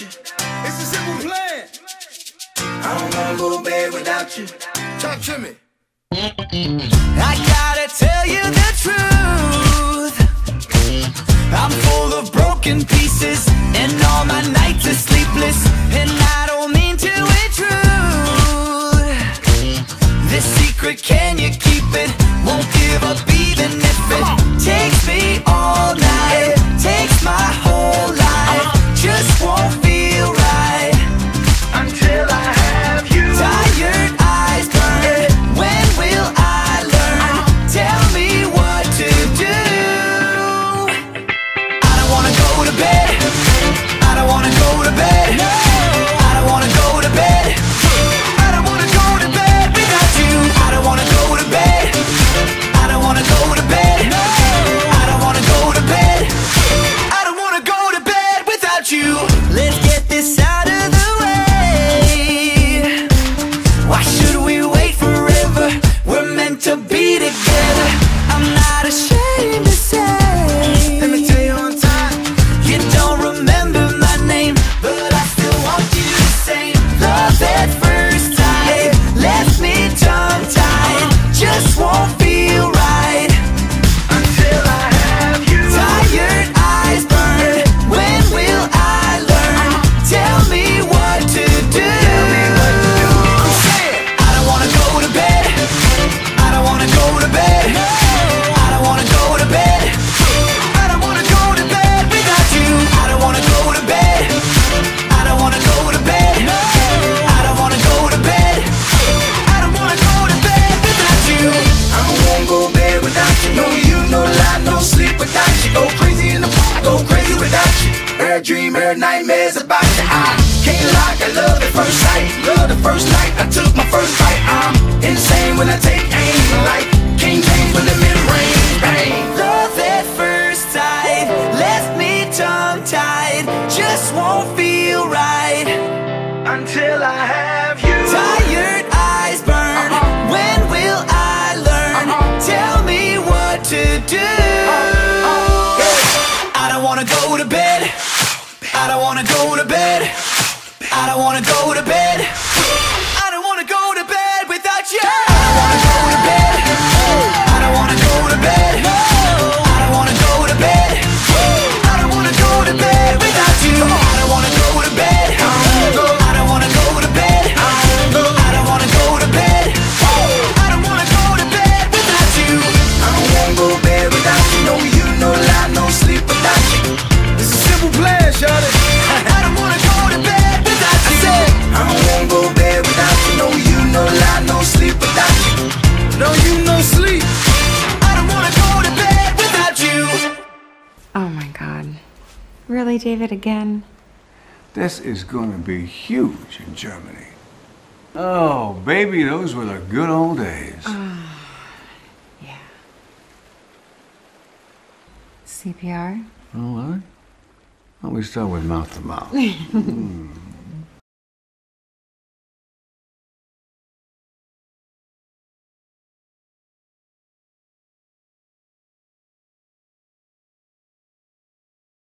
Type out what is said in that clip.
It's a simple plan. I don't wanna go to bed without you. Talk to me. I gotta tell you that. nightmares about you. I can't lock. I love at first sight. Love the first night I took my first bite. I'm insane when I take aim, like King James when the mid range bang. Love at first sight left me tongue tied. Just won't feel right until I have. wanna go to bed. I don't wanna go to bed. Really, David, again? This is going to be huge in Germany. Oh, baby, those were the good old days. Uh, yeah. CPR? Oh, don't we start with mouth to mouth. mm.